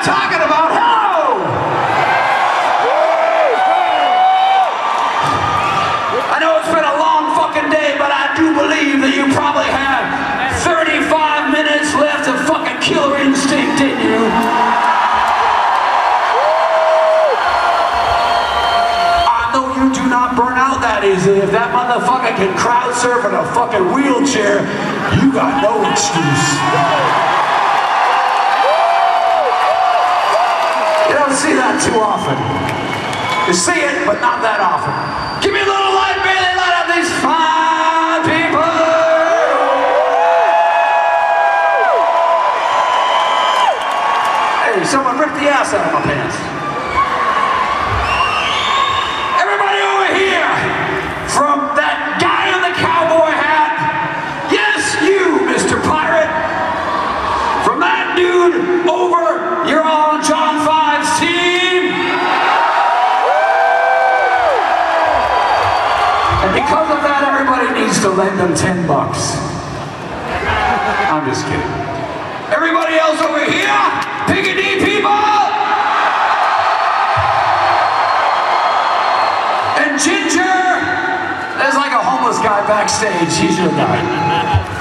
I'm talking about. Hello! I know it's been a long fucking day, but I do believe that you probably have 35 minutes left of fucking killer instinct didn't you. I know you do not burn out that easy. If that motherfucker can crowd surf in a fucking wheelchair, you got no excuse. That too often. You see it, but not that often. Give me a little light, Bailey, light up these fine people. Hey, someone ripped the ass out of my pants. Everybody over here, from that guy in the cowboy hat. Yes, you, Mr. Pirate. From that dude over, you're on because of that, everybody needs to lend them 10 bucks. I'm just kidding. Everybody else over here, Piggy people! And Ginger, there's like a homeless guy backstage. He should have died.